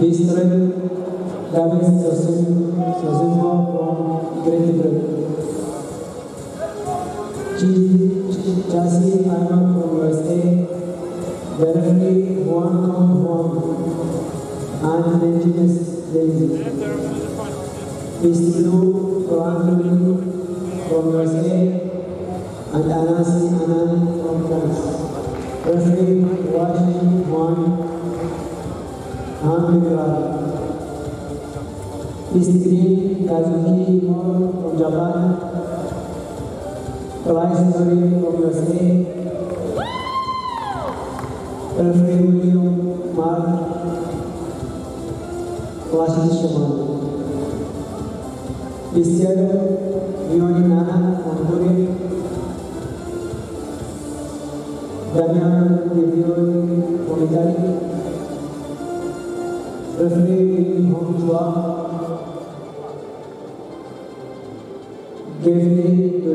Israel David Sosinho from Great Britain. Chassis Ahmad from USA. The Juan Kong Juan and Benjamin. Istino Anthony from USA and Anasi Anani from France. Referee bergerak. Istri Kazuki Mor from Japan, Elias Murray from USA, Elfrey William Mark, Washington Shaman. Christian Yoni Nana from Daniel from Referee in Hokutwa Give me the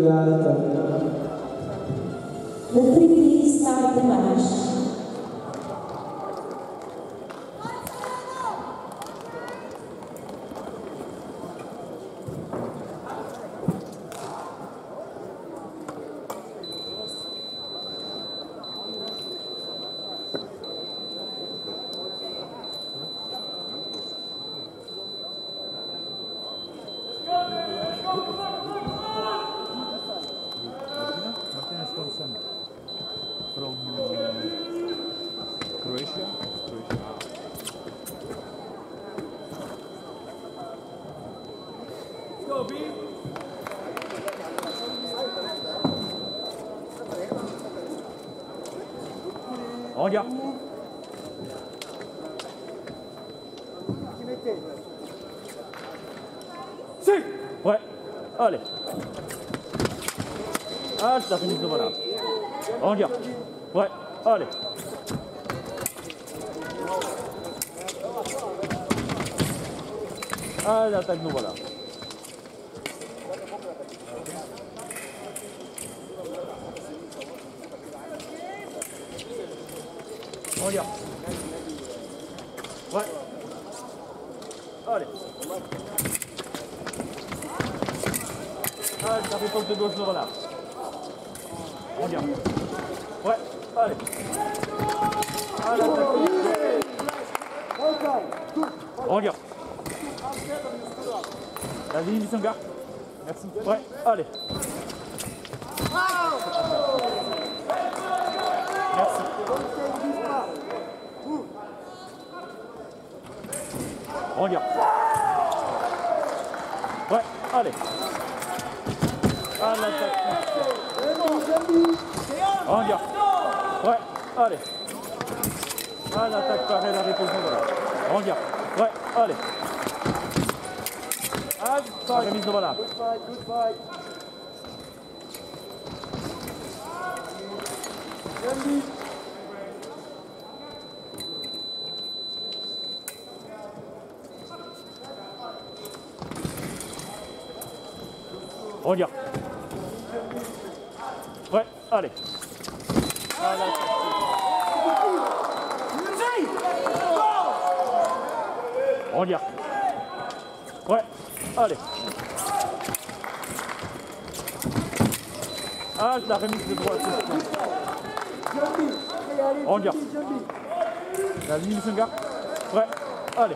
Referee, please start the match. Si Ouais, allez. Ah, ça finit de voilà. On y va. Ouais, allez. Ah, l'attaque nous voilà. On y. Ouais. Allez. Ah, ça fait pas de gauche, nous voilà. On y. Ouais, allez. L'attaque. On y va. Vas-y, Missanga. Merci. Ouais, allez. Va. Ouais, allez. Ah, l'attaque. Va. Ouais, allez. Ah, l'attaque paraît la réponse. Voilà. Va. Ouais, allez. Ah, ça remise de voilà. On va. Ouais, allez. Y va. Ouais, allez. Ah, la remise de droite. Va. La ligne Senga. Ouais, allez.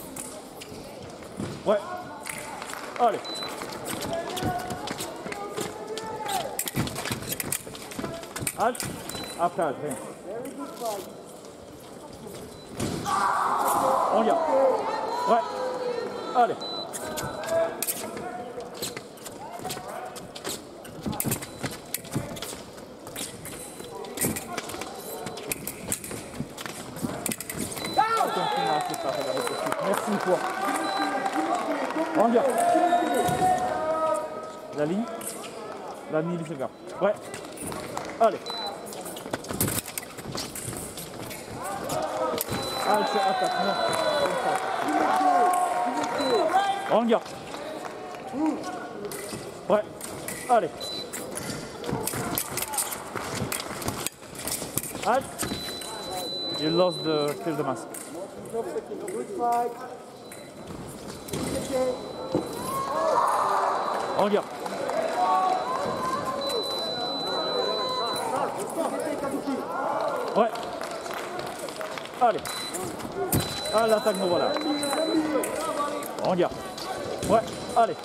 Ouais. Allez. Halt. Abteil. On y va. Ouais. Allez. Ah, Merci pour poids. Regarde. La ligne. La ligne, c'est. Ouais. Allez. Allez, c'est attaque. Non. Regarde. Ouais. Allez. Allez. You lost the kill the mask. Regarde. Ouais. Allez. Ah, l'attaque nous voilà. Regarde. Ouais. Allez.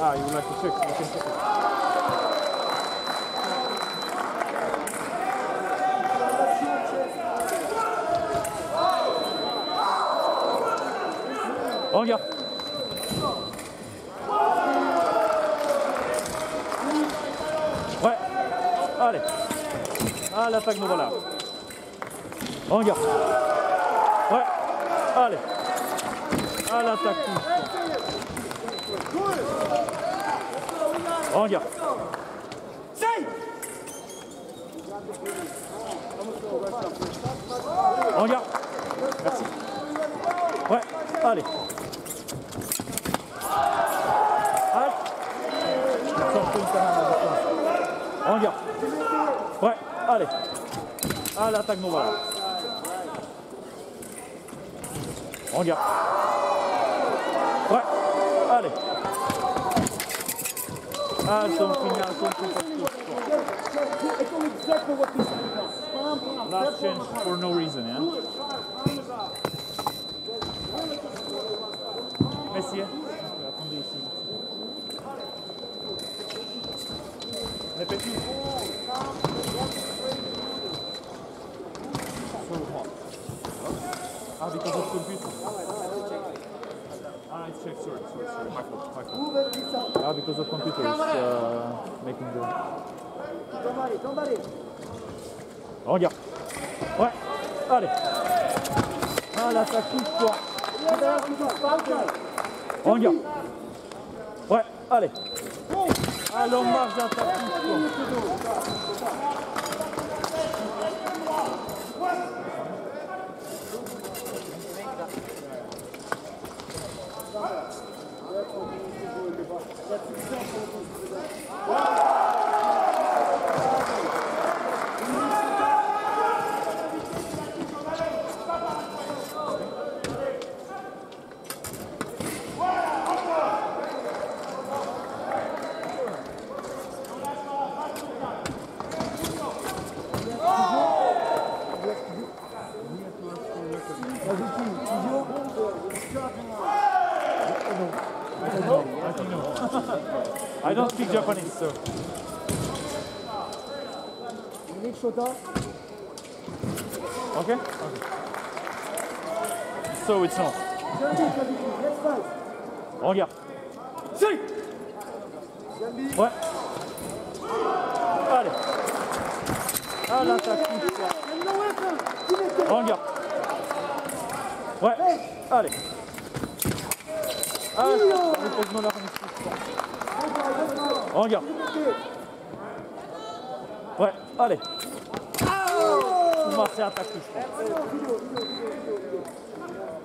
Ah, you would like to. Regarde. Ouais. Allez. Ah, l'attaque nous voilà. Regarde. Ouais. Allez. Ah, l'attaque. Regarde. Regarde. Ouais. Allez. À distance. Regarde. Ouais. Allez. Ah, l'attaque nous voilà. Regarde. Ouais. Allez. Ah, son final, son final. Last chance for no reason, yeah? Hein. Ici. Répétez. So hot. Ah, because of computer. Ah, it's checked. Sorry, sorry, sorry. My fault, my fault. Ah, because of computer, uh, making the... Regarde. Ouais. Allez. Ah, là, ça coupe, toi. Regarde. Ouais, allez. Ah, lombard, j'attaque. I I don't speak Japanese, so. Okay? Okay. So it's no. Regarde. Si Ouais. Allez. Ah. Ouais. Allez. Ah, repose-moi la. Regarde. Ouais, allez. Marseille attaque touche.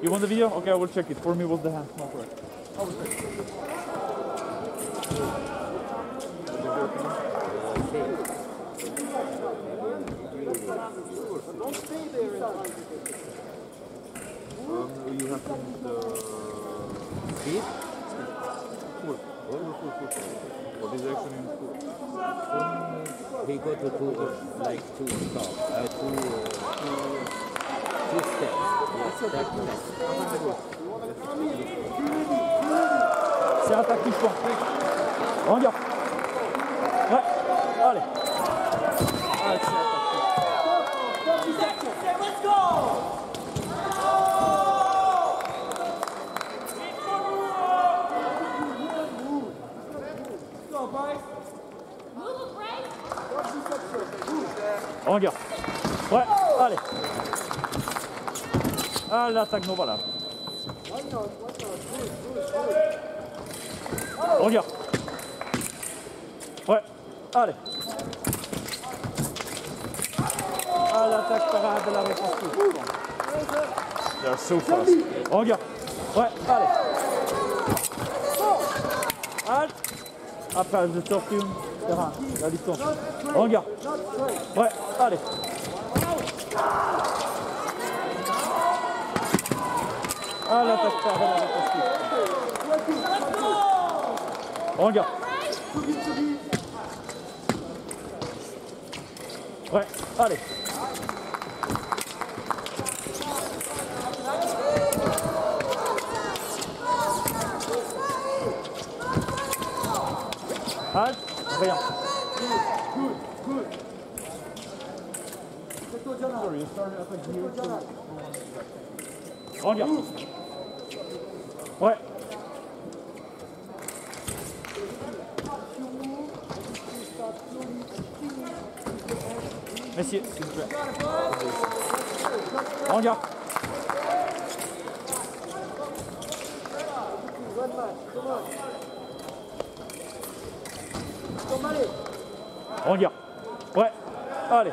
You want the video? Okay, I will check it. For me, was the hand not correct. Will check it. Um, you have to the full, full. What is in full? we to two, uh, like two stop, uh, two, uh, two, two steps. C'est attaque touche Regarde. Ouais, allez. Allez, regarde. Ouais, allez. Ah, l'attaque non voilà. On regarde. Ouais, allez. Ah, l'attaque parade de la réponse. They're so fast. Regarde. Ouais, allez. Halt. Après, je sortir la distance. Regarde. Ouais, allez. Ah, regarde. Ouais, allez. Rien. Ouais. Messieurs, s'il vous plaît. Regarde. Ouais. Allez.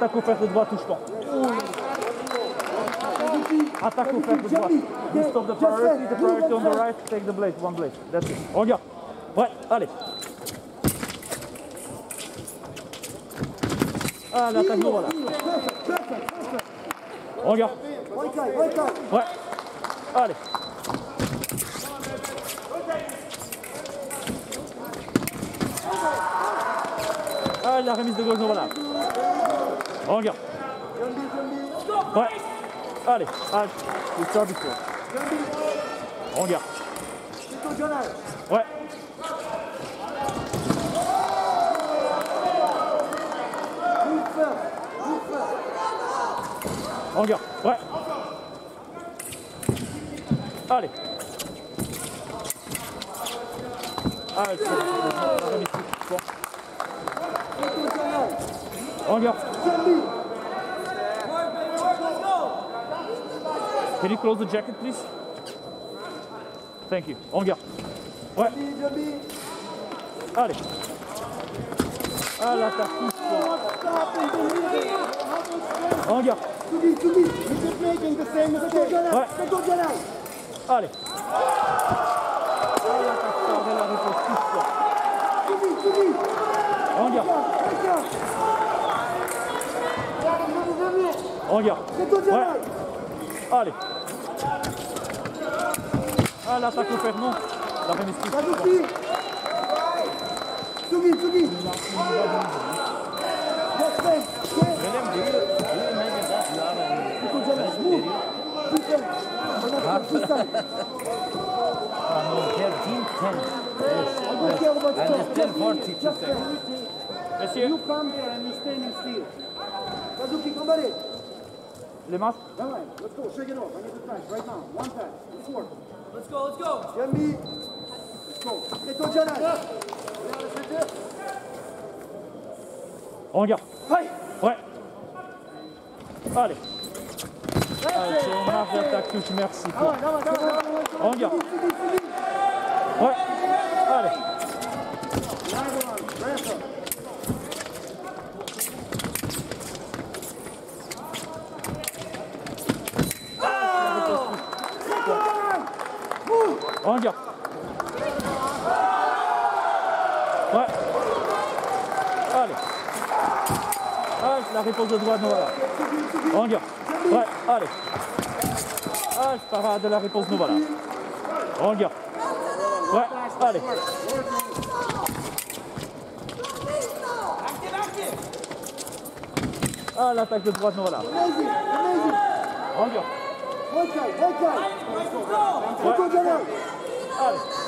Attaque fesses de droite, touche pas. Attaque fesses de droite. You stop the priority, the priority on the right, take the blade, one blade. That's it. Regarde. Ouais, allez. Ah, l'attaque non, voilà. Regarde. Ouais. Allez. Ah, la remise de gauche voilà. Regarde. Ouais. Allez, allez. Le du tour. Regarde. Ouais. Regarde. Ouais. Allez. Allez. Bon. Regarde. Can you close the jacket, please? Thank you. On garde. Ouais. Allez. Ah là, t'as quoi. On garde. Ouais. Allez. Ah là, On garde. Ouais. Allez. Ah, l'attaque au fer, non. La remise still 42 seconds. Messieurs, You come there and you stand still. Kazuki, come on in. Let's go. Shake it off. I need the punch right now. One time. Let's. Let's go, let's go. Get me. Let's go. Et. Regarde. Ouais. Allez. Allez, on marche vers ta touche, merci. Ah on Regarde. Ouais. Allez. On garde. Ouais. Allez. Ah, la réponse de droite, non, voilà. On garde. Ouais, allez. Ah, je parade de la réponse, non, voilà. On garde. Ouais, allez. Ah, l'attaque de droite, voilà. Amazing, amazing. Regarde. Ouais. Go,